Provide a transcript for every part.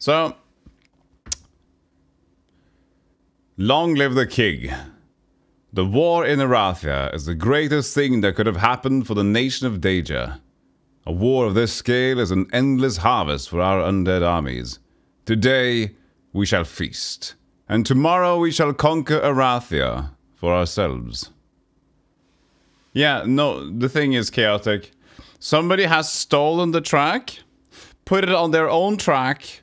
So, long live the king. The war in Erathia is the greatest thing that could have happened for the nation of Deyja. A war of this scale is an endless harvest for our undead armies. Today we shall feast, and tomorrow we shall conquer Erathia for ourselves. Yeah, no, the thing is chaotic. Somebody has stolen the track, put it on their own track,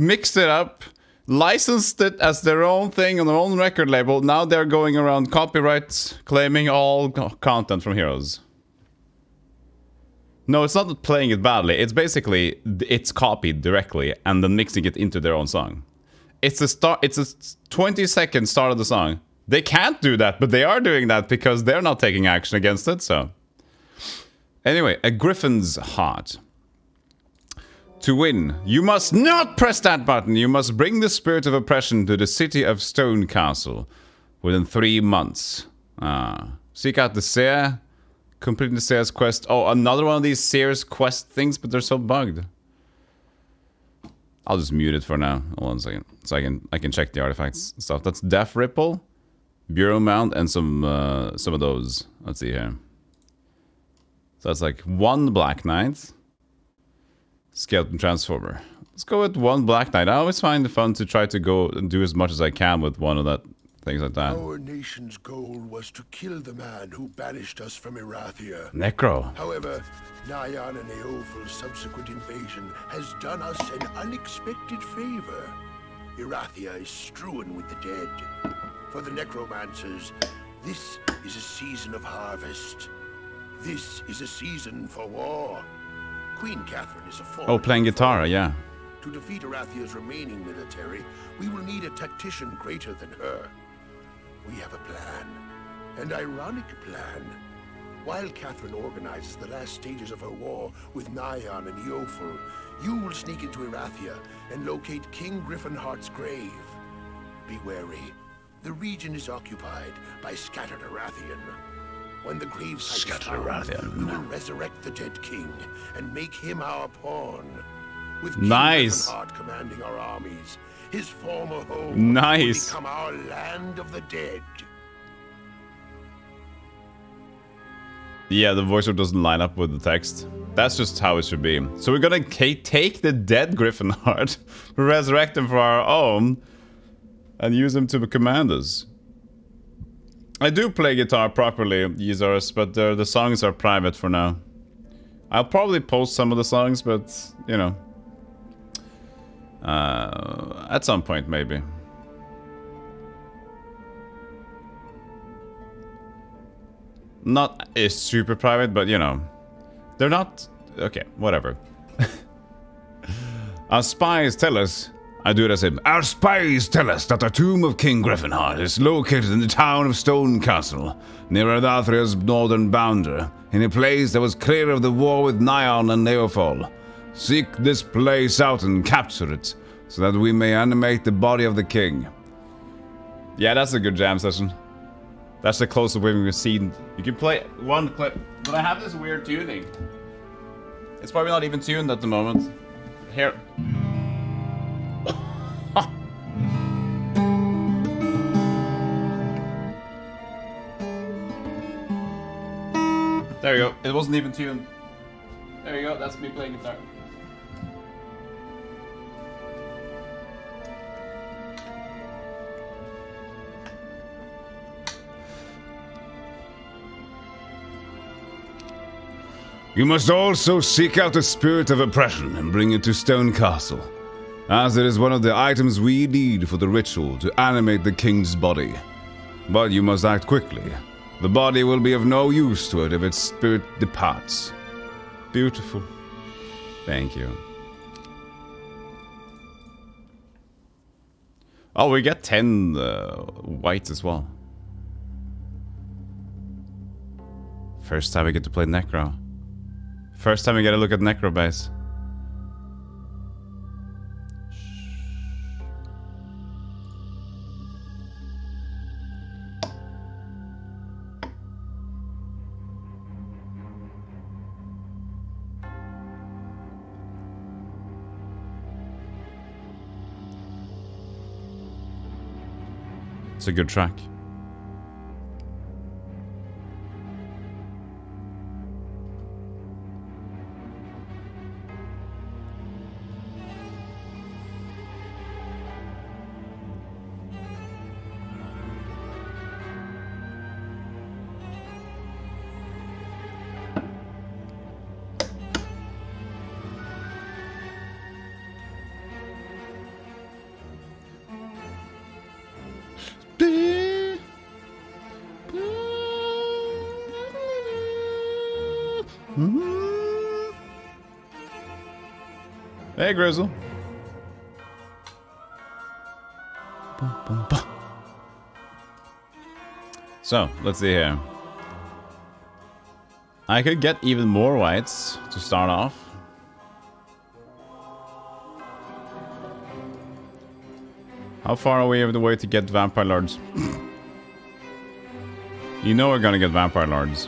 mixed it up, licensed it as their own thing on their own record label. Now they're going around copyrights, claiming all content from Heroes. No, it's not playing it badly. It's basically it's copied directly and then mixing it into their own song. It's a start. It's a 20 second start of the song. They can't do that, but they are doing that because they're not taking action against it. So, anyway, a Gryphon's heart. To win, you must not press that button. You must bring the spirit of oppression to the city of Stone Castle within three months. Ah. Seek out the Seer. Complete the Seer's quest. Oh, another one of these Seer's quest things, but they're so bugged. I'll just mute it for now. Hold on a second. So I can I can check the artifacts stuff. That's Death Ripple, Bureau Mount, and some uh, some of those. Let's see here. So that's like one Black Knight. Skeleton Transformer. Let's go with one Black Knight. I always find it fun to try to go and do as much as I can with one of that things like that. Our nation's goal was to kill the man who banished us from Erathia. Necro. However, Nighon and Eeofol's subsequent invasion has done us an unexpected favor. Erathia is strewn with the dead. For the necromancers, this is a season of harvest. This is a season for war. Queen Catherine is a former Oh, playing guitar, yeah. To defeat Erathia's remaining military, we will need a tactician greater than her. We have a plan. An ironic plan. While Catherine organizes the last stages of her war with Nighon and Eeofol, you will sneak into Erathia and locate King Gryphonheart's grave. Be wary. The region is occupied by scattered Erathian. When the grave Scattered found, Erathian. we will resurrect the dead king and make him our pawn. With Nice. Gryphonheart commanding our armies, his former home Nice. will become our land of the dead. Yeah, the voiceover doesn't line up with the text. That's just how it should be. So we're gonna take the dead Gryphonheart, resurrect him for our own, and use him to command us. I do play guitar properly, Yzarus, but the, the songs are private for now. I'll probably post some of the songs, but, you know. Uh, at some point, maybe. Not is super private, but you know, they're not. Okay, whatever. Our spies tell us. I do it as him. Our spies tell us that the tomb of King Gryphonheart is located in the town of Stone Castle, near Erathia's northern boundary, in a place that was clear of the war with Nighon and Eeofol. Seek this place out and capture it, so that we may animate the body of the king. Yeah, that's a good jam session. That's the closest we've seen. You can play one clip, but I have this weird tuning. It's probably not even tuned at the moment. Here. There you go. It wasn't even tuned. There you go. That's me playing guitar. You must also seek out the spirit of oppression and bring it to Stone Castle, as it is one of the items we need for the ritual to animate the king's body. But you must act quickly. The body will be of no use to it if its spirit departs. Beautiful. Thank you. Oh, we get 10 uh, wights as well. First time we get to play Necro. First time we get a look at Necro base. A good track. Mm-hmm. Hey, Grizzle. So, let's see here. I could get even more wights to start off. How far are the way to get Vampire Lords? you know we're gonna get Vampire Lords.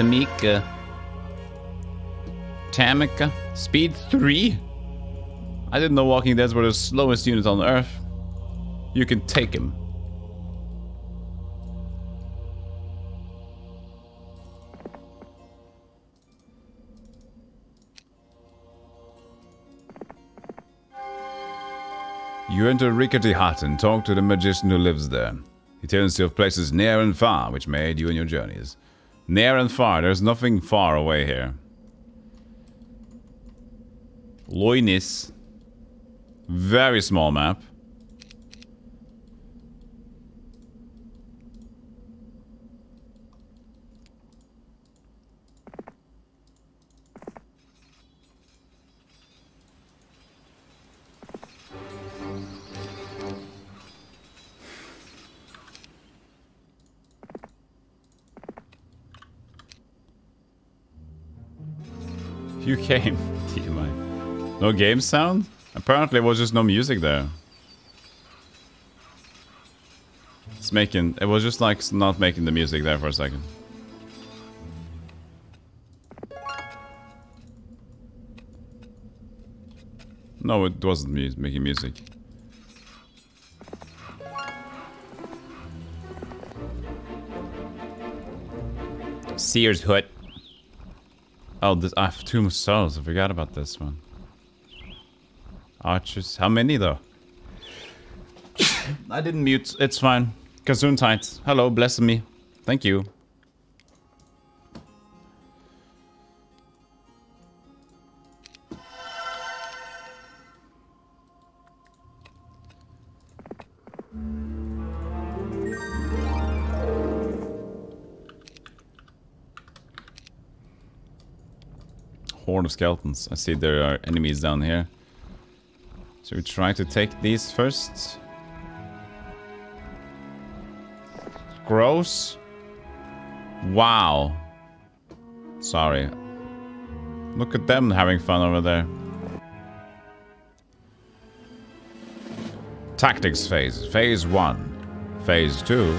Tamika. Tamika. Speed 3? I didn't know Walking Dead were the slowest units on Earth. You can take him. You enter rickety hut and talk to the magician who lives there. He tells you of places near and far which may aid you in your journeys. Near and far, there's nothing far away here. Loinis. Very small map. You came, TMI. No game sound? Apparently it was just no music there. It's making... It was just like not making the music there for a second. No, it wasn't me making music. Seer's Hut. Oh, this, I have two souls. I forgot about this one. Archers. How many, though? I didn't mute. It's fine. Tight. Hello, bless me. Thank you. Skeletons. I see there are enemies down here. So we try to take these first. Gross. Wow. Sorry. Look at them having fun over there. Tactics phase. Phase 1. Phase 2.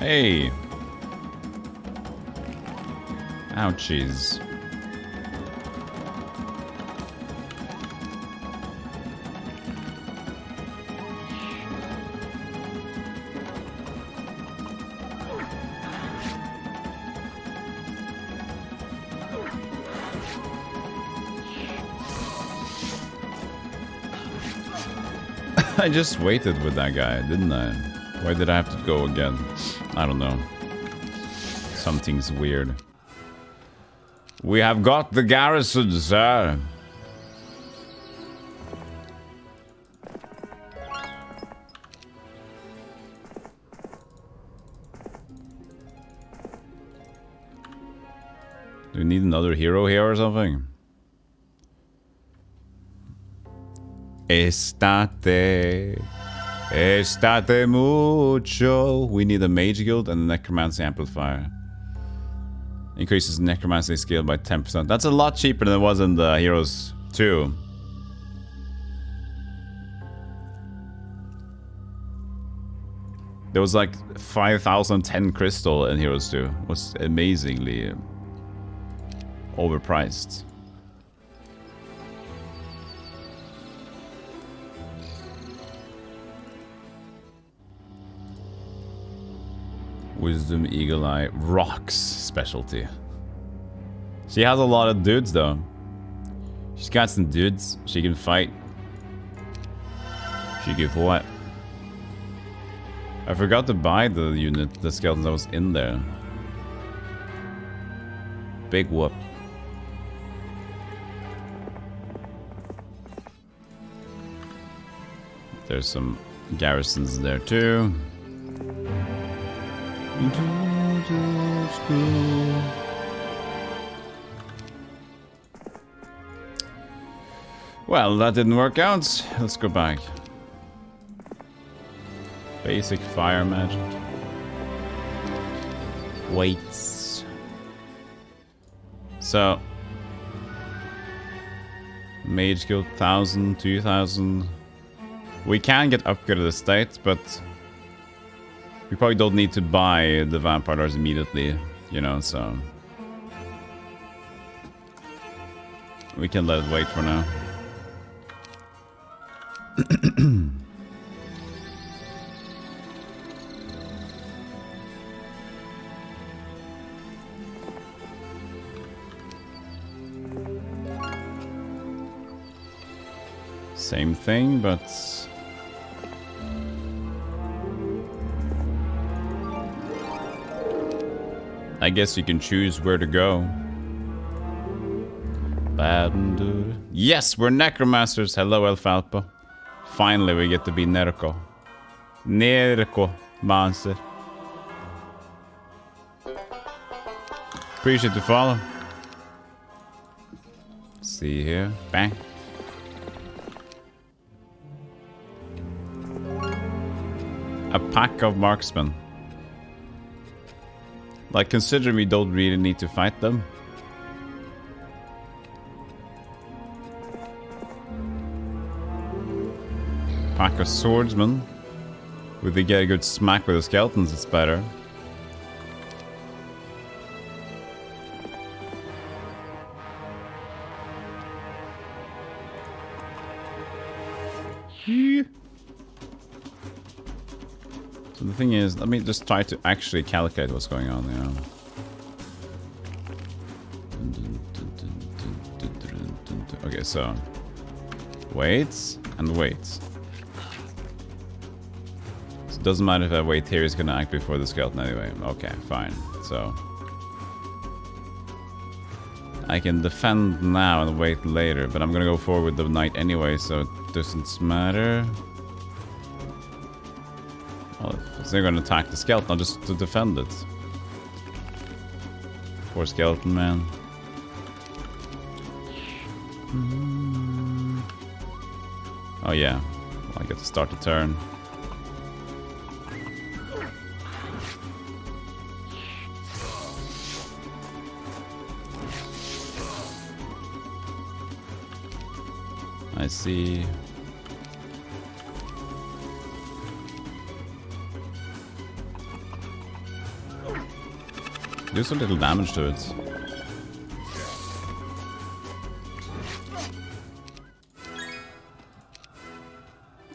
Hey. Ouchies. I just waited with that guy, didn't I? Why did I have to go again? I don't know. Something's weird. We have got the garrison, sir. Do we need another hero here or something? Estate. Estate mucho. We need a mage guild and a necromancy amplifier. Increases necromancy skill by 10%. That's a lot cheaper than it was in the Heroes 2. There was like 5010 crystal in Heroes 2. It was amazingly overpriced. Wisdom, Eagle Eye, Rocks specialty. She has a lot of dudes though. She's got some dudes. She can fight. She can what? I forgot to buy the unit, the skeleton that was in there. Big whoop. There's some garrisons there too. Well, that didn't work out. Let's go back. Basic fire magic. Weights. So. Mage guild 1000, 2000. We can get upgraded estate, but we probably don't need to buy the vampire lords immediately, you know, so we can let it wait for now. Same thing, but... guess you can choose where to go. Yes, we're necromancers. Hello, Elfalpa. Finally, we get to be Nerko. Nerko monster. Appreciate the follow. See here. Bang. A pack of marksmen. Like, considering we don't really need to fight them. Pack of swordsmen. If they get a good smack with the skeletons, it's better. Thing is, let me just try to actually calculate what's going on, yeah. Okay, so weights and weights. So it doesn't matter if that weight here is gonna act before the skeleton anyway. Okay, fine. So I can defend now and wait later, but I'm gonna go forward with the knight anyway, so it doesn't matter. They're gonna attack the skeleton, just to defend it. Poor skeleton man. Mm. Oh yeah, I get to start the turn. I see. Do some little damage to it.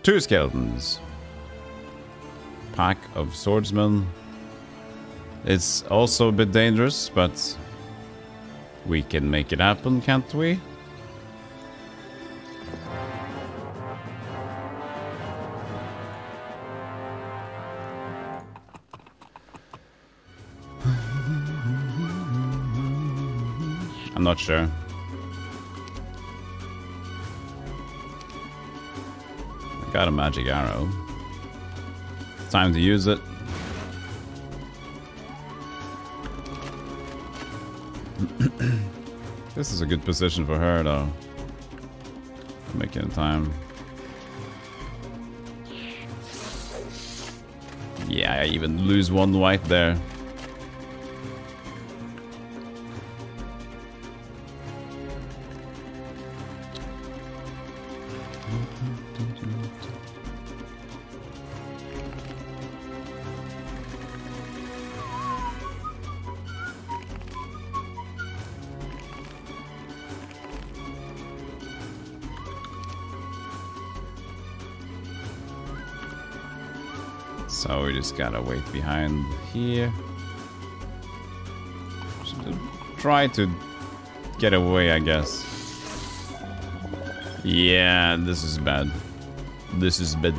Two skeletons. Pack of swordsmen. It's also a bit dangerous, but we can make it happen, can't we? I'm not sure. I got a magic arrow. It's time to use it. this is a good position for her, though. Make it in time. Yeah, I even lose one wight there. Gotta wait behind here. Try to get away, I guess. Yeah, this is bad. This is bad.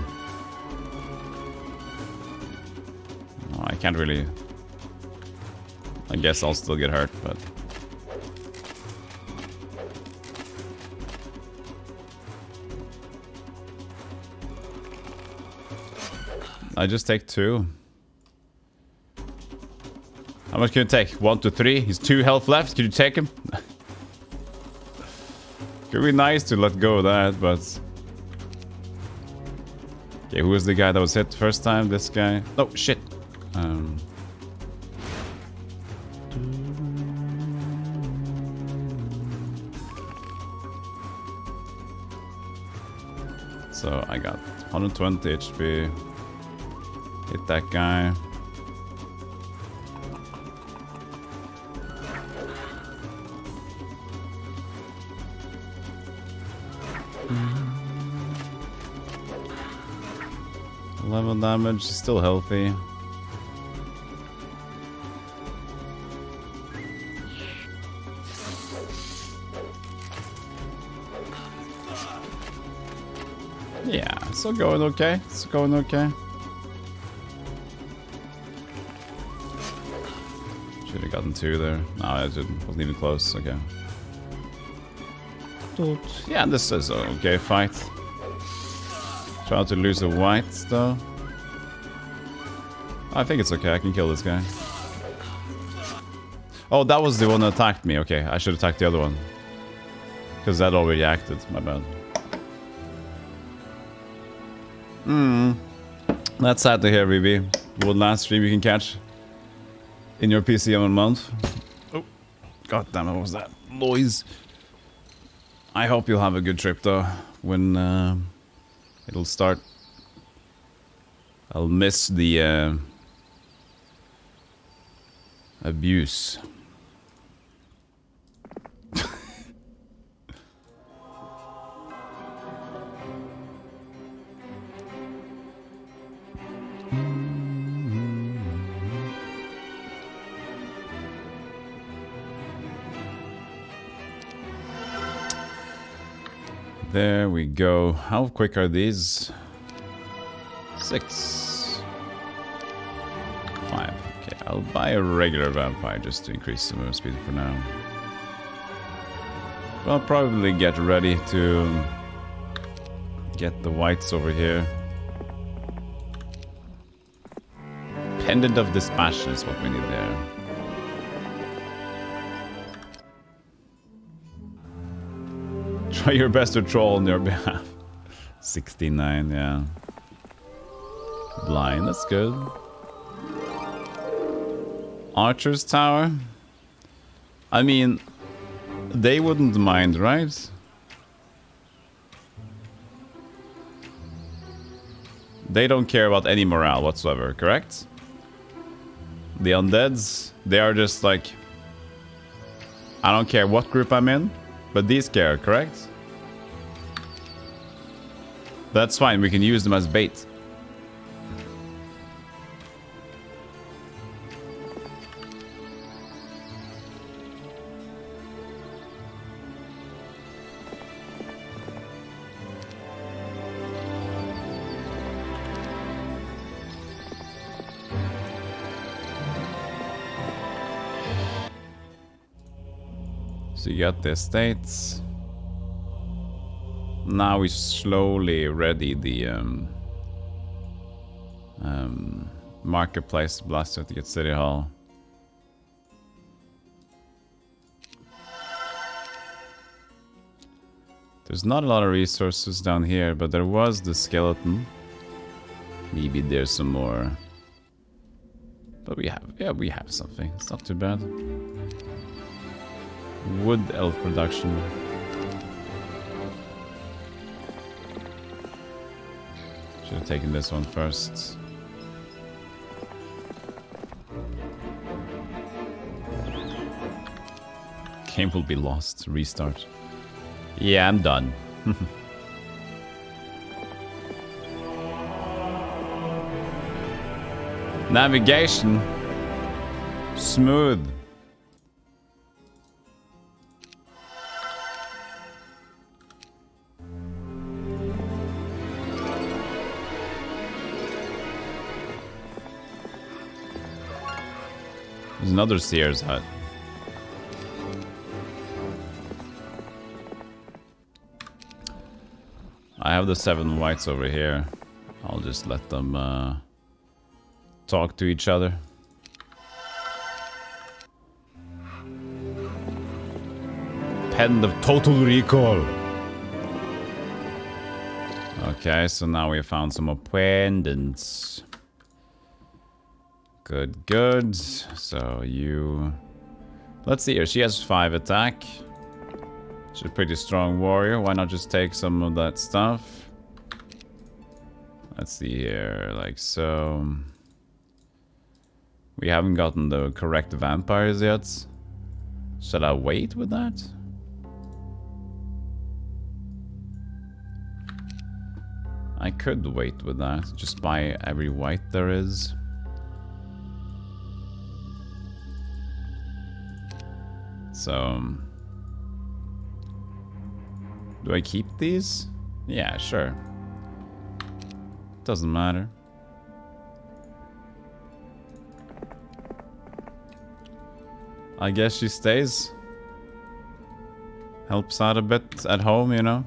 Oh, I can't really... I guess I'll still get hurt, but... I just take two. How much can you take? One to three? He's two health left. Can you take him? Could be nice to let go of that, but... Okay, who was the guy that was hit first time? This guy? Oh, shit. Um... So I got 120 HP. Hit that guy. Mm-hmm. Eleven damage, still healthy. Yeah, still going okay. Still going okay. Two there. No, it wasn't even close. Okay. Yeah, this is an okay fight. Try to lose the wight, though. I think it's okay. I can kill this guy. Oh, that was the one that attacked me. Okay, I should attack the other one. Because that already acted. My bad. Hmm. That's sad to hear, BB. One last stream you can catch in your PC on a month. Oh, god damn it, what was that noise? I hope you'll have a good trip though, when uh, it'll start. I'll miss the uh, abuse. There we go. How quick are these? Six. Five. Okay, I'll buy a regular vampire just to increase the move speed for now. I'll probably get ready to get the wights over here. Pendant of Dispassion is what we need there. Try your best to troll on their behalf. 69, yeah. Blind, that's good. Archer's Tower? I mean, they wouldn't mind, right? They don't care about any morale whatsoever, correct? The undeads, they are just like... I don't care what group I'm in. But these care, correct? That's fine, we can use them as bait. So you got the estates. Now we slowly ready the um, um, marketplace blaster to get City Hall. There's not a lot of resources down here, but there was the skeleton. Maybe there's some more. But we have, yeah, we have something. It's not too bad. Wood elf production. Have taken this one first. Game will be lost. Restart. Yeah, I'm done. Navigation. Smooth. Another Seer's hut. I have the seven wights over here. I'll just let them uh, talk to each other. Pen of Total Recall. Okay, so now we found some pendants. Good, good. So you... Let's see here. She has 5 attack. She's a pretty strong warrior. Why not just take some of that stuff? Let's see here. Like so... We haven't gotten the correct vampires yet. Should I wait with that? I could wait with that. Just buy every wight there is. So... Um, do I keep these? Yeah, sure. Doesn't matter. I guess she stays. Helps out a bit at home, you know?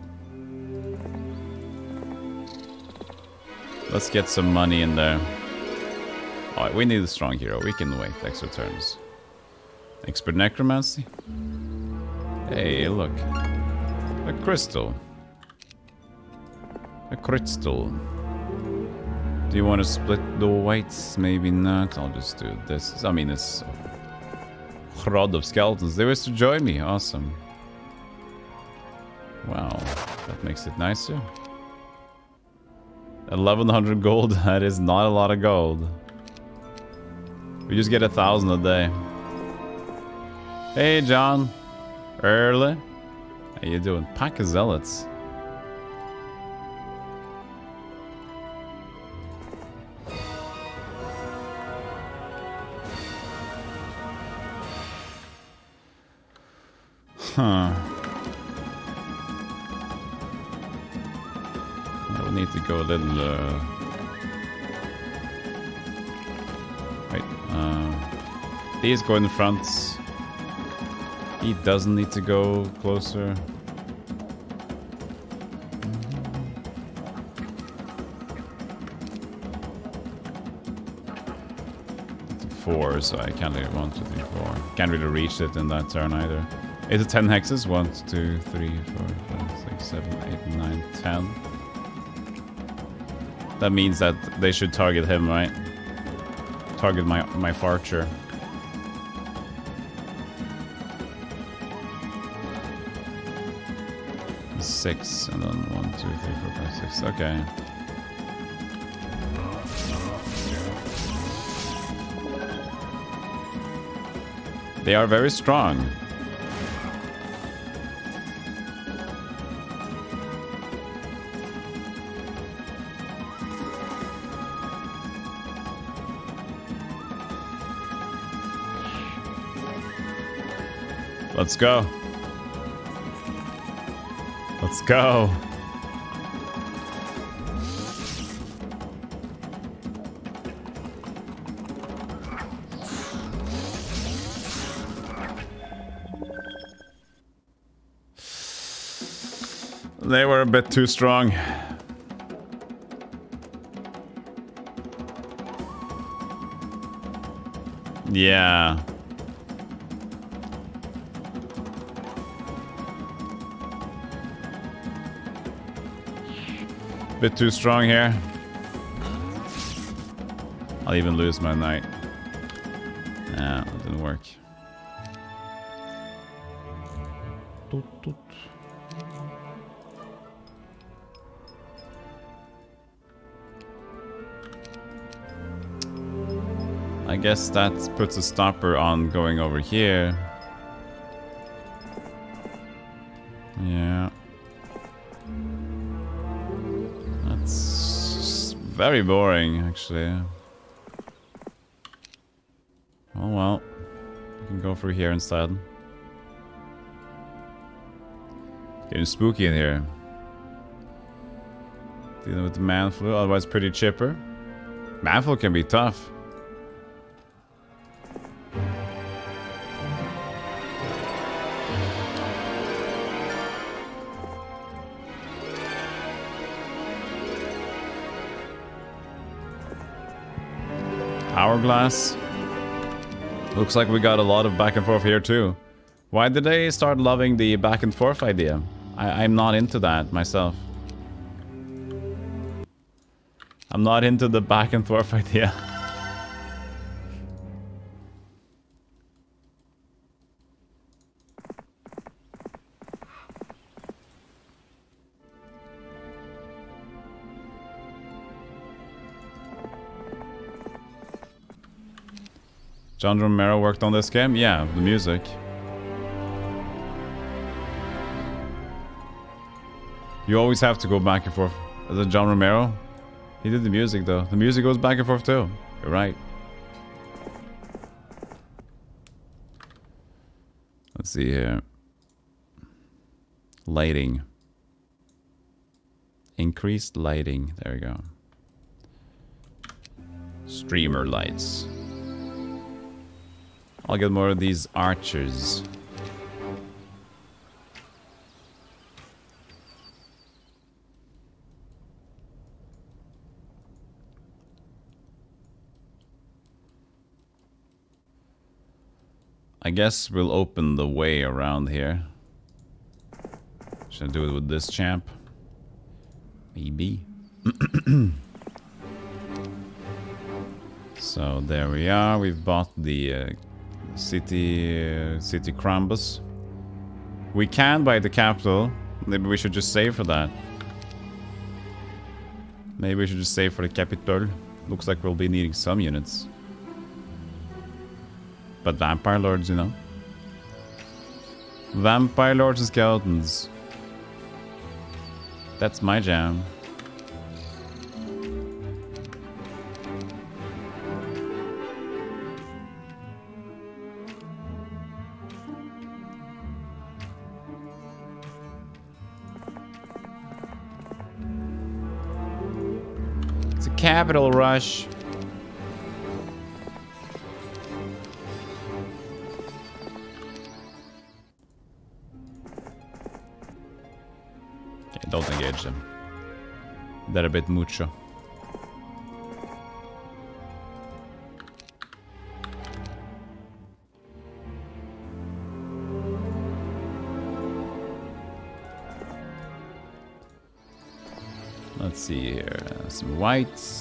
Let's get some money in there. Alright, we need a strong hero. We can wait extra turns. Expert Necromancy? Hey, look. A crystal. A crystal. Do you want to split the wights? Maybe not. I'll just do this. I mean, it's a crowd of skeletons. They wish to join me. Awesome. Wow. That makes it nicer. 1100 gold. That is not a lot of gold. We just get a thousand a day. Hey, John. Early. How you doing? Pack of zealots. Huh. I will need to go a little... Uh... Wait. Uh... These go in front. He doesn't need to go closer. Four, so I can't really one, two, three, four. Can't really reach it in that turn either. Is it ten hexes? One, two, three, four, five, six, seven, eight, nine, ten. That means that they should target him, right? Target my my farcher. Six, and then one, two, three, four, five, six. Okay. They are very strong. Let's go. Go. They were a bit too strong. Yeah. Bit too strong here. I'll even lose my knight. Yeah, that didn't work. I guess that puts a stopper on going over here. Yeah. Very boring, actually. Oh well. We can go through here instead. Getting spooky in here. Dealing with the man flu, otherwise pretty chipper. Man flu can be tough. Hourglass. Looks like we got a lot of back and forth here too. Why did they start loving the back and forth idea? I, I'm not into that myself. I'm not into the back and forth idea. John Romero worked on this game? Yeah, the music. You always have to go back and forth. Is it John Romero? He did the music though. The music goes back and forth too. You're right. Let's see here. Lighting. Increased lighting. There we go. Streamer lights. I'll get more of these archers. I guess we'll open the way around here. Should I do it with this champ? Maybe. so there we are. We've bought the uh, city uh, city Crambus. We can buy the capital. Maybe we should just save for that. Maybe we should just save for the capital. Looks like we'll be needing some units. But vampire lords, you know. Vampire lords and skeletons. That's my jam. Capital rush. Okay, don't engage them. They're a bit mucho. Let's see here. Uh, some wights.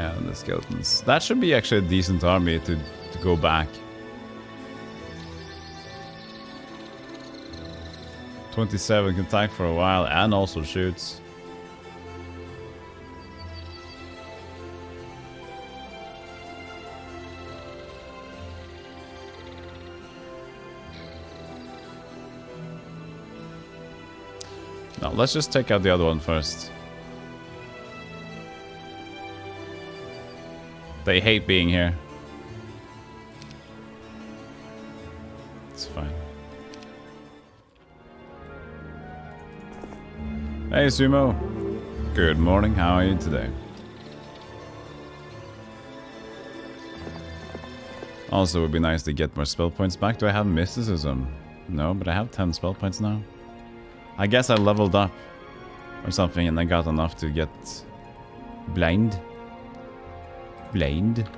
And the skeletons. That should be actually a decent army to, to go back. 27 can tank for a while and also shoots. Now let's just take out the other one first. They hate being here. It's fine. Hey, Sumo. Good morning. How are you today? Also, it would be nice to get more spell points back. Do I have mysticism? No, but I have 10 spell points now. I guess I leveled up or something and I got enough to get blind. Blind.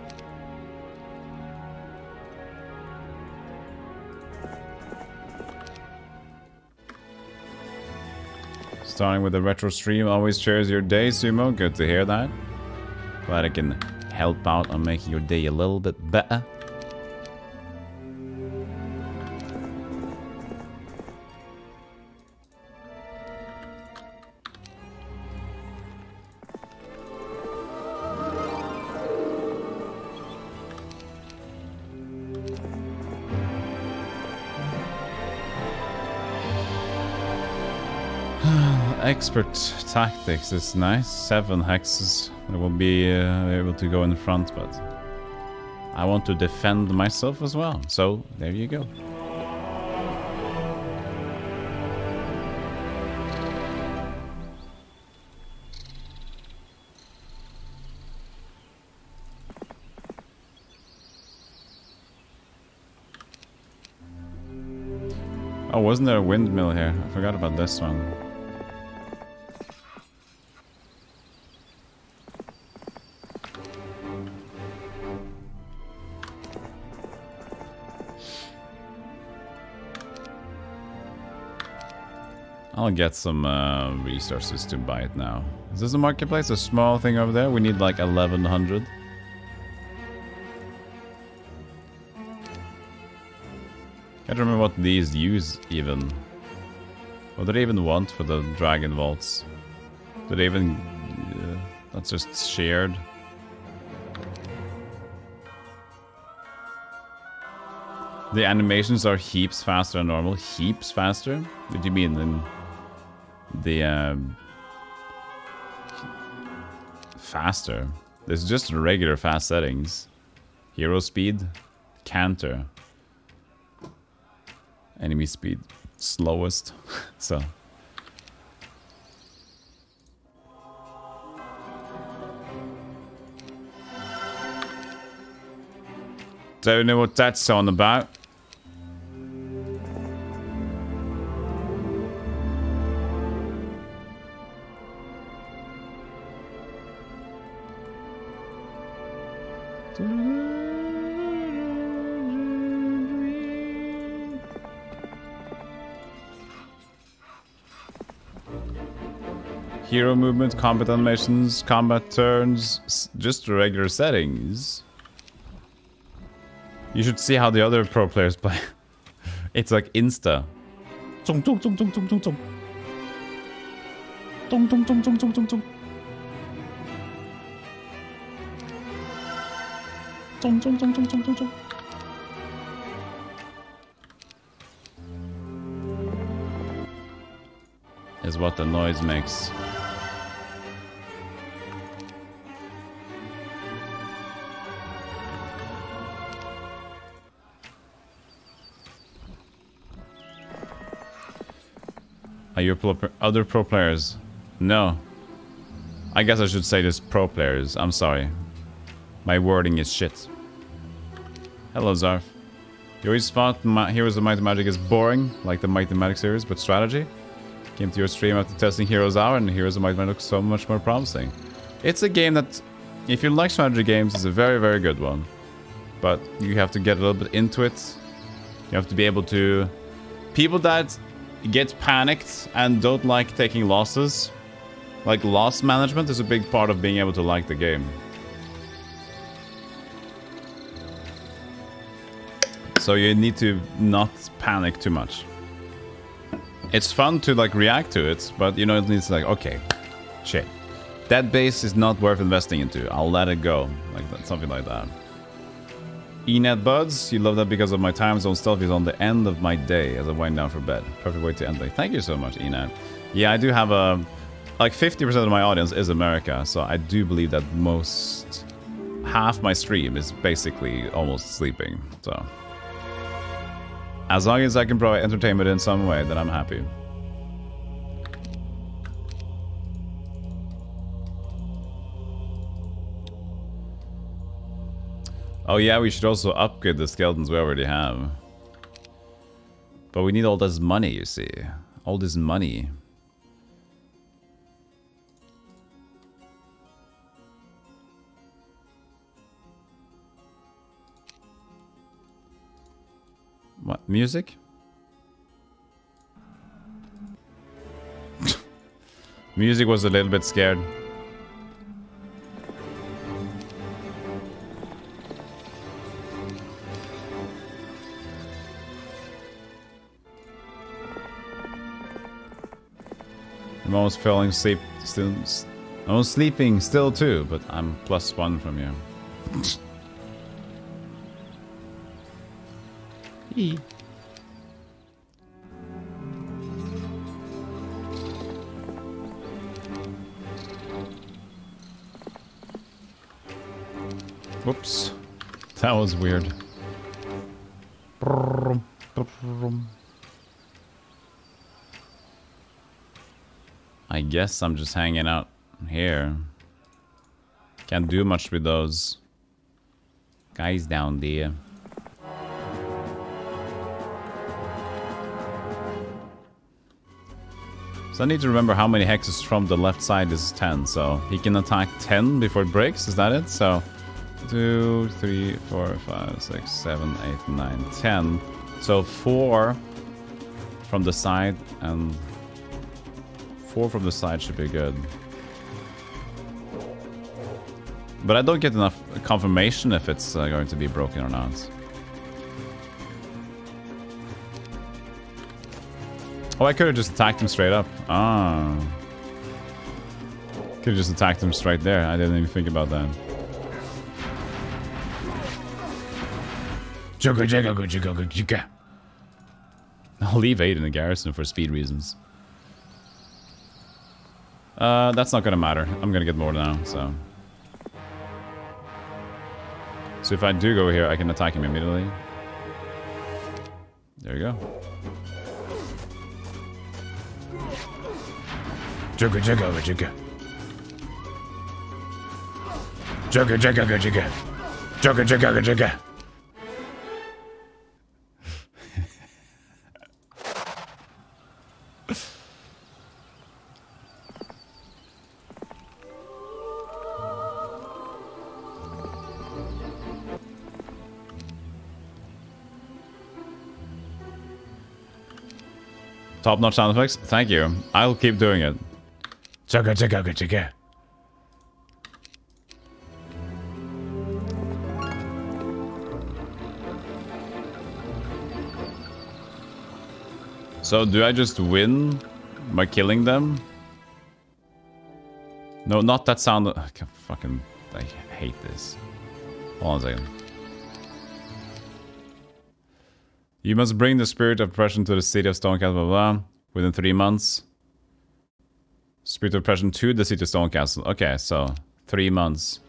Starting with a retro stream always cheers your day, Sumo. Good to hear that. Glad I can help out on making your day a little bit better. Expert tactics is nice. Seven hexes. I will be uh, able to go in front, but I want to defend myself as well. So there you go. Oh, wasn't there a windmill here? I forgot about this one. I'll get some uh, resources to buy it now. Is this a marketplace? A small thing over there? We need like 1100. Can't remember what these use even. What do they even want for the dragon vaults? Do they even... Uh, that's just shared. The animations are heaps faster than normal. Heaps faster? What do you mean? The um, faster. There's just regular fast settings. Hero speed, canter. Enemy speed, slowest. so. Don't know what that's on about. Hero movement, combat animations, combat turns, just regular settings. You should see how the other pro players play. it's like insta. Is what the noise makes. Are you pro other pro players? No. I guess I should say this pro players. I'm sorry. My wording is shit. Hello, Zarf. You always thought Ma Heroes of Might and Magic is boring, like the Might and Magic series, but strategy? Came to your stream after testing Heroes Hour, and Heroes of Might and Magic looks so much more promising. It's a game that, if you like strategy games, is a very, very good one. But you have to get a little bit into it. You have to be able to... People that get panicked and don't like taking losses. Like loss management is a big part of being able to like the game. So you need to not panic too much. It's fun to like react to it, but you know it needs like okay, shit. That base is not worth investing into. I'll let it go, like something like that. Enet Buds, you love that because of my time zone stuff is on the end of my day as I wind down for bed. Perfect way to end it. Thank you so much, Enet. Yeah, I do have a... Like 50% of my audience is America, so I do believe that most... Half my stream is basically almost sleeping, so... As long as I can provide entertainment in some way, then I'm happy. Oh yeah, we should also upgrade the skeletons we already have. But we need all this money, you see. All this money. What? Music? Music was a little bit scared. I'm almost falling asleep still. I'm almost sleeping still too, but I'm plus one from you. e. Whoops. That was weird. I guess I'm just hanging out here. Can't do much with those guys down there. So I need to remember how many hexes from the left side is 10. So he can attack 10 before it breaks. Is that it? So 2, 3, 4, 5, 6, 7, 8, 9, 10. So 4 from the side and 4 from the side should be good. But I don't get enough confirmation if it's uh, going to be broken or not. Oh, I could have just attacked him straight up. Ah. Could have just attacked him straight there. I didn't even think about that. I'll leave 8 in the garrison for speed reasons. Uh, that's not gonna matter. I'm gonna get more now, so... So if I do go here, I can attack him immediately. There you go. Jugga jugga jugga. Jugga jugga jugga. Jugga jugga jugga. Top-notch sound effects? Thank you. I'll keep doing it. Chugga chugga chugga. So do I just win by killing them? No, not that sound. I fucking, I hate this. Hold on a second. You must bring the spirit of oppression to the city of Stonecastle, blah, blah, blah, within three months. Spirit of oppression to the city of Stonecastle. Okay, so three months.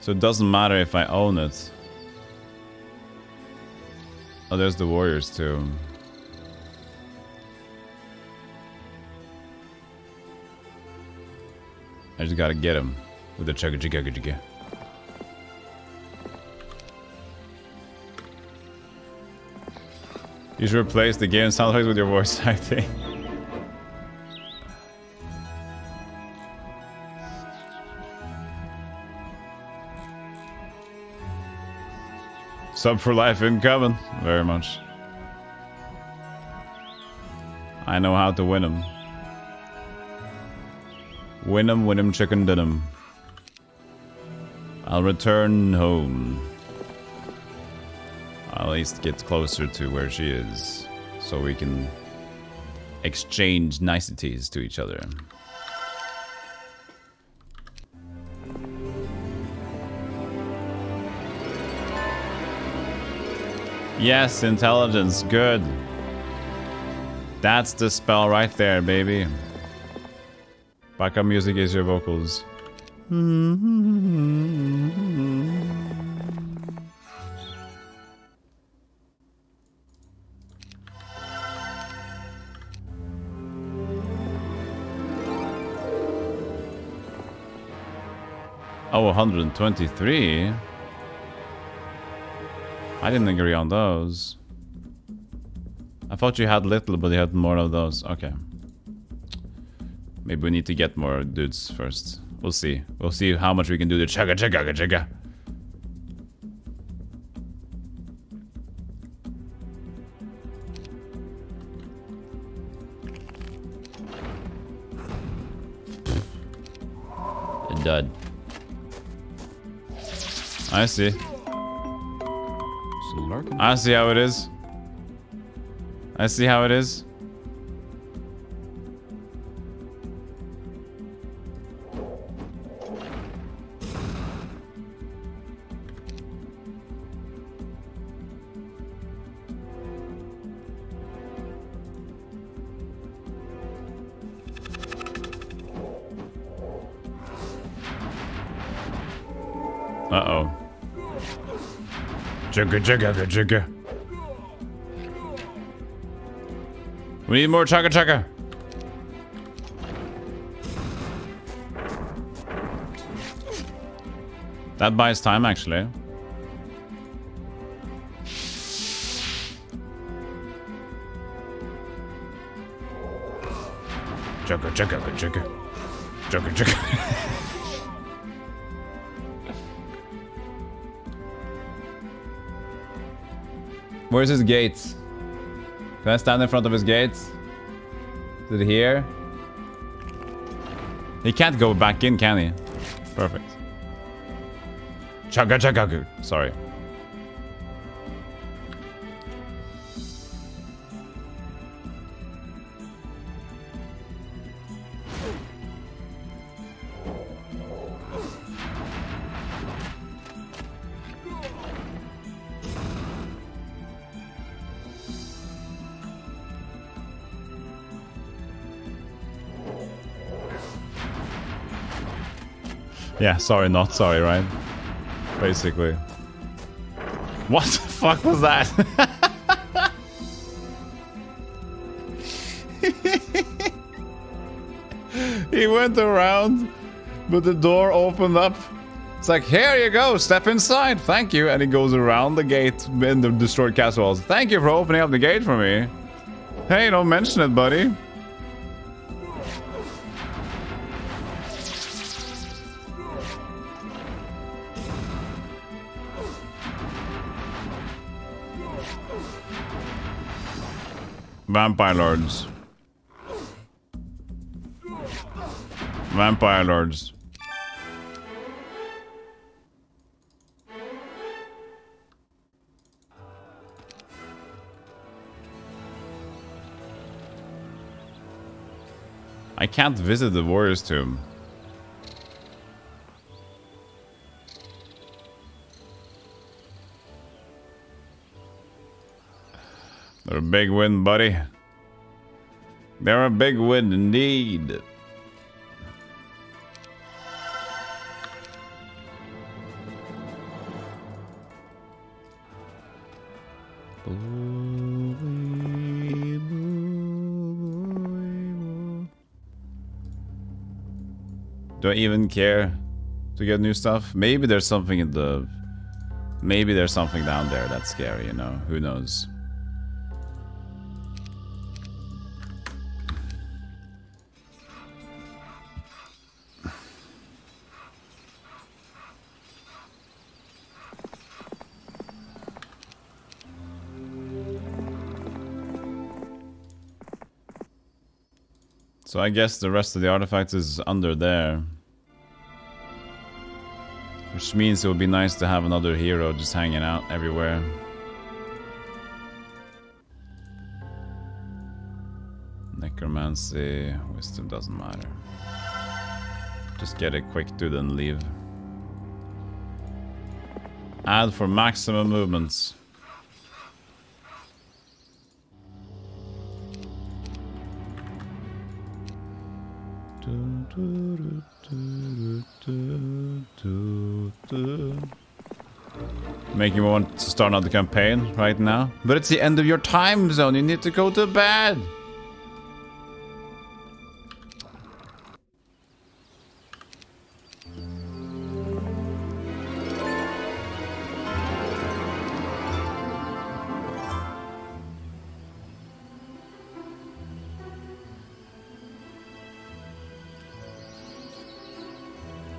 So it doesn't matter if I own it. Oh, there's the warriors too. I just gotta get him with the chugga chugga chugga. You should replace the game sound effects with your voice acting. Sub for life incoming. Very much. I know how to win them. Win them, win them, chicken dinner. I'll return home. At least get closer to where she is so we can exchange niceties to each other. Yes, intelligence, good. That's the spell right there, baby. Backup music is your vocals. 123? I didn't agree on those. I thought you had little, but you had more of those. Okay. Maybe we need to get more dudes first. We'll see. We'll see how much we can do the chugga chugga chugga. Dud. I see. I see how it is. I see how it is. Jigga jigga jigga. We need more chugga chugga. That buys time actually. Chugga chugga chugga. Chugga chugga. Where's his gates? Can I stand in front of his gates? Is it here? He can't go back in, can he? Perfect. Chugga chugga. Sorry. Yeah, sorry, not sorry, right? Basically. What the fuck was that? he went around, but the door opened up. It's like, here you go, step inside, thank you. And he goes around the gate in the destroyed castle walls. Thank you for opening up the gate for me. Hey, don't mention it, buddy. Vampire Lords. Vampire Lords. I can't visit the Warrior's Tomb. They're a big win, buddy. They're a big win indeed. Do I even care to get new stuff? Maybe there's something in the... Maybe there's something down there that's scary, you know? Who knows? So I guess the rest of the artifacts is under there. Which means it would be nice to have another hero just hanging out everywhere. Necromancy, wisdom doesn't matter. Just get a quick dude and leave. Add for maximum movements. Me want to start another campaign right now. But it's the end of your time zone. You need to go to bed.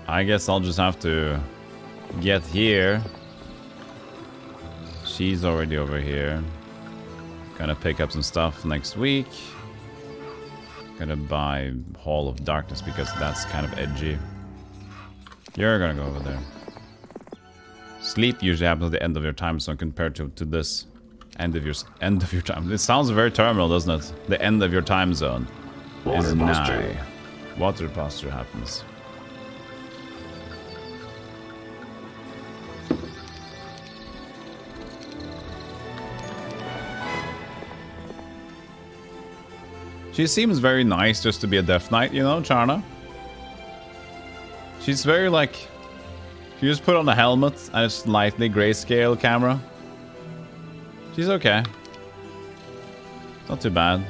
I guess I'll just have to get here. She's already over here. Gonna pick up some stuff next week. Gonna buy Hall of Darkness because that's kind of edgy. You're gonna go over there. Sleep usually happens at the end of your time zone compared to, to this. End of your end of your time. It sounds very terminal, doesn't it? The end of your time zone Water is posture. nigh. Water posture happens. She seems very nice just to be a Death Knight, you know, Charna. She's very like. She just put on a helmet and a slightly grayscale camera. She's okay. Not too bad.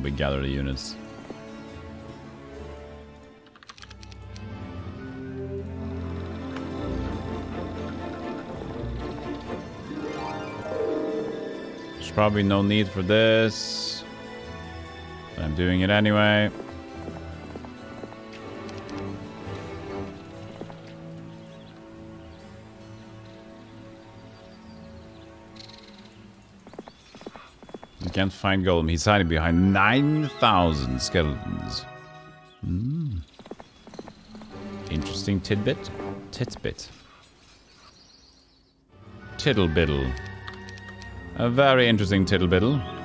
Probably gather the units. There's probably no need for this. But I'm doing it anyway. Can't find Golem. He's hiding behind 9,000 skeletons. Hmm. Interesting tidbit. Titbit. Tiddlebiddle. A very interesting tiddlebiddle.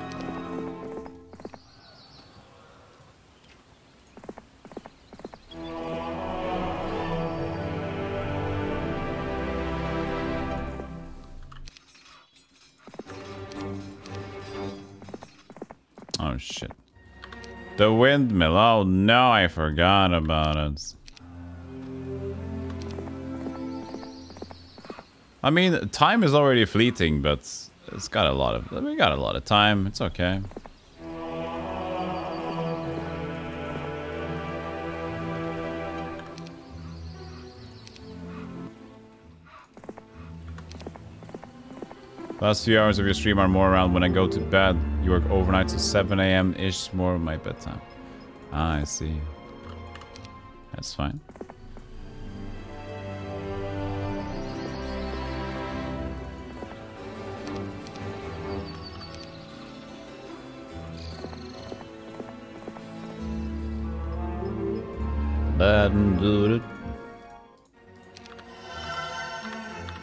Windmill. Oh no, I forgot about it. I mean, time is already fleeting, but it's got a lot of we got a lot of time. It's okay. Last few hours of your stream are more around when I go to bed. You work overnight, so 7 a.m. ish more my bedtime. Ah, I see. That's fine. Bad do it.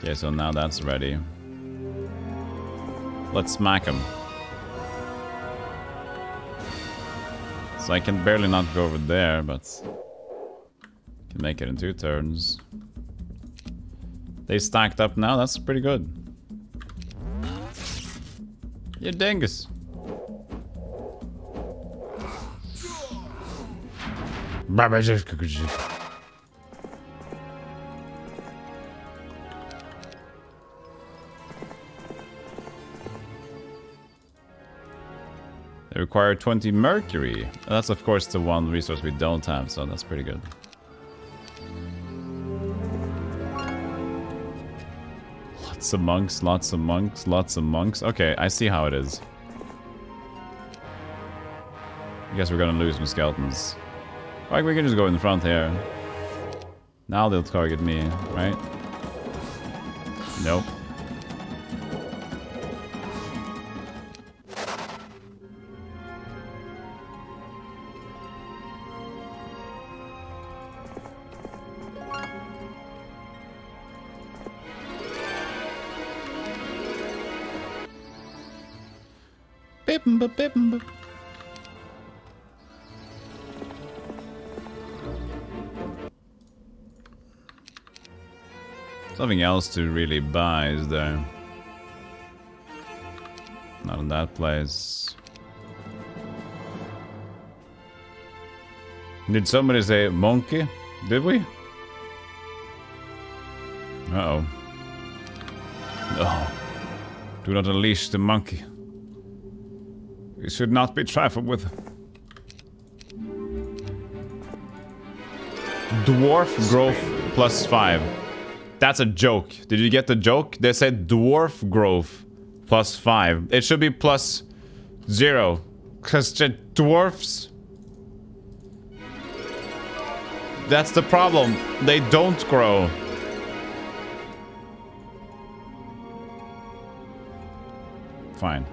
Okay, so now that's ready. Let's smack him. So I can barely not go over there, but can make it in two turns. They stacked up now, that's pretty good. You dingus. Require 20 mercury. That's of course the one resource we don't have, so that's pretty good. Lots of monks, lots of monks, lots of monks. Okay, I see how it is. I guess we're gonna lose some skeletons. Like we can just go in front here. Now they'll target me, right? Nope. Something else to really buy is there? Not in that place. Did somebody say monkey? Did we? Uh oh. No. Do not unleash the monkey. It should not be trifled with. Dwarf growth plus five. That's a joke. Did you get the joke? They said dwarf growth plus five. It should be plus zero. Cause dwarfs. That's the problem. They don't grow. Fine.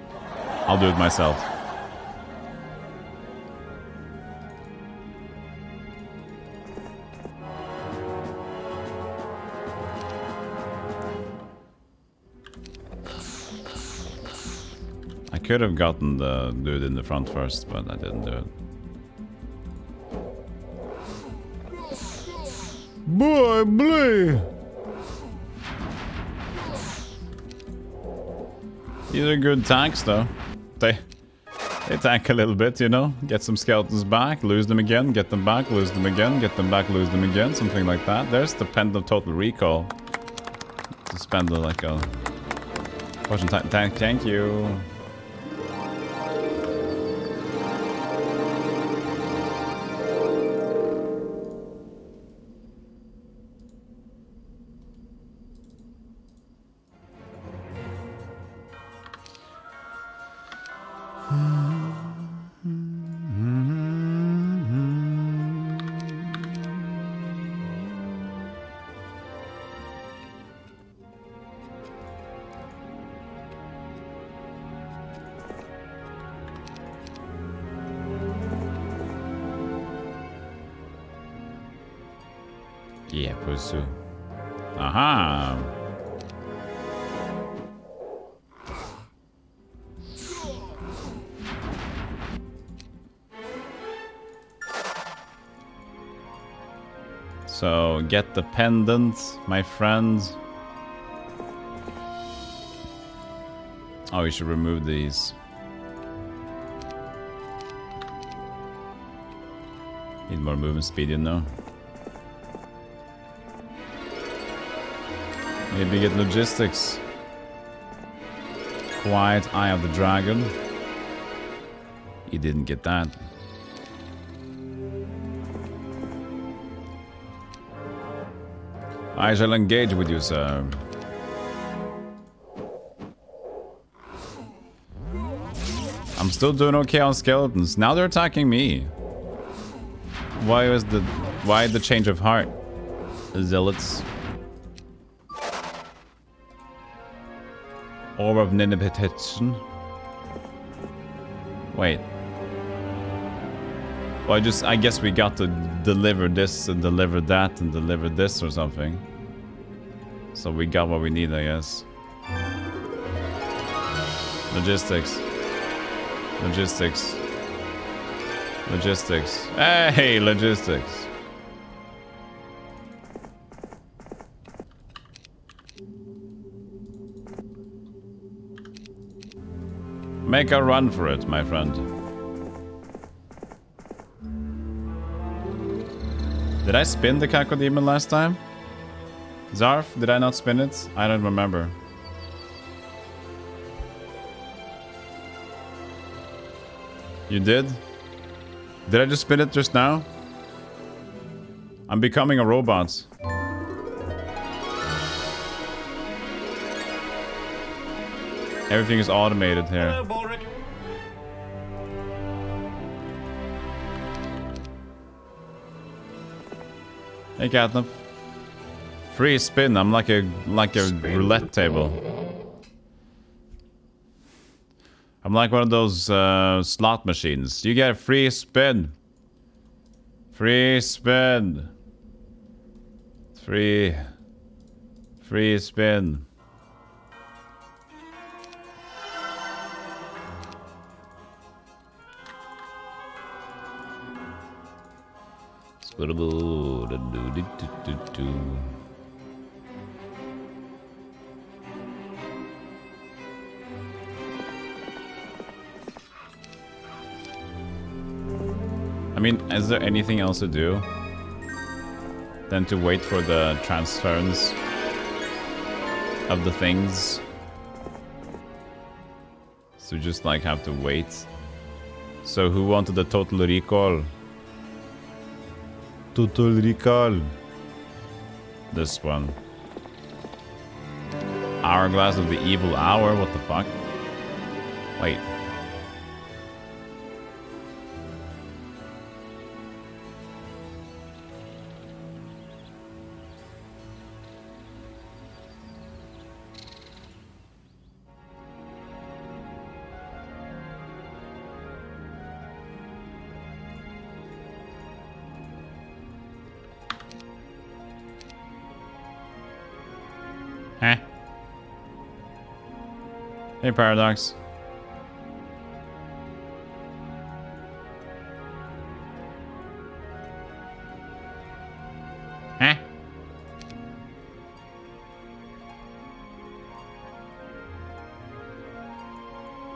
I'll do it myself. Could have gotten the dude in the front first, but I didn't do it. Boy, boy. These are good tanks, though. They they tank a little bit, you know? Get some skeletons back, lose them again, get them back, lose them again, get them back, lose them again, something like that. There's the pen of total recall. Spend like a... Fortune tank, thank you. Get the pendants, my friends. Oh, we should remove these. Need more movement speed, you know. Maybe get logistics. Quiet Eye of the Dragon. You didn't get that. I shall engage with you, sir. I'm still doing okay on skeletons. Now they're attacking me. Why was the why the change of heart? Zealots. Orb of Nineveh Wait. Well, I just, I guess we got to deliver this and deliver that and deliver this or something. So we got what we need, I guess. Logistics. Logistics. Logistics. Hey, logistics. Make a run for it, my friend. Did I spin the Kako Cacodemon last time? Zarf, did I not spin it? I don't remember. You did? Did I just spin it just now? I'm becoming a robot. Everything is automated here. Hey, Catnip. Free spin. I'm like a like a spin. roulette table. I'm like one of those uh, slot machines. You get a free spin. Free spin. Free. Free spin. I mean, is there anything else to do than to wait for the transference of the things? So just like have to wait. So who wanted the total recall? Total Recall. This one. Hourglass of the Evil Hour? What the fuck? Wait. Paradox. Huh?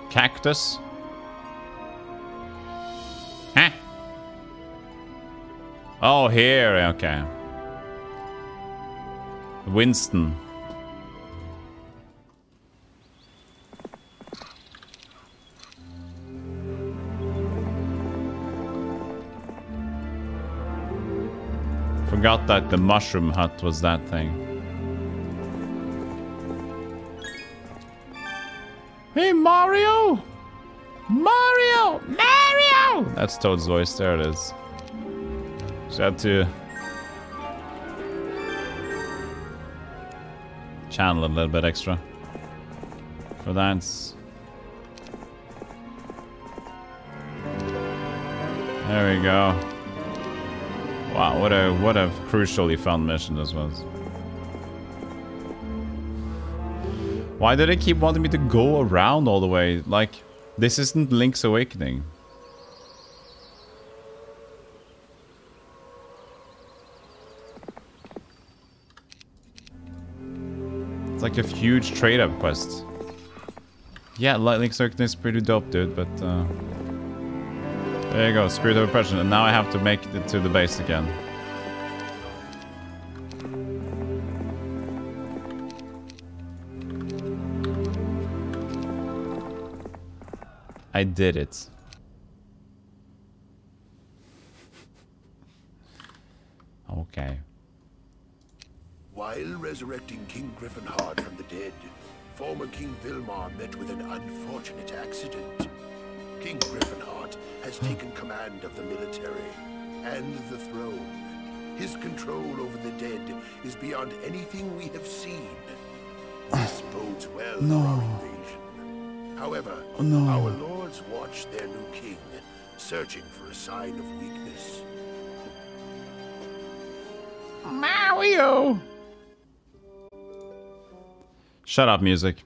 Cactus? Huh? Oh, here, okay. Winston. Forgot that the mushroom hut was that thing. Hey, Mario! Mario! Mario! That's Toad's voice. There it is. Just had to channel a little bit extra for that. There we go. Wow, what a what a crucially fun mission this was. Why do they keep wanting me to go around all the way? Like, this isn't Link's Awakening. It's like a huge trade-up quest. Yeah, Link's Awakening is pretty dope, dude, but... Uh, there you go, Spirit of Oppression, and now I have to make it to the base again. I did it. okay. While resurrecting King Gryphonheart from the dead, former King Vilmar met with an unfortunate accident. King Gryphonheart has taken command of the military and the throne. His control over the dead is beyond anything we have seen. This bodes well No. for our invasion. However, oh, No. our lords watch their new king, searching for a sign of weakness. Mario! Shut up, music.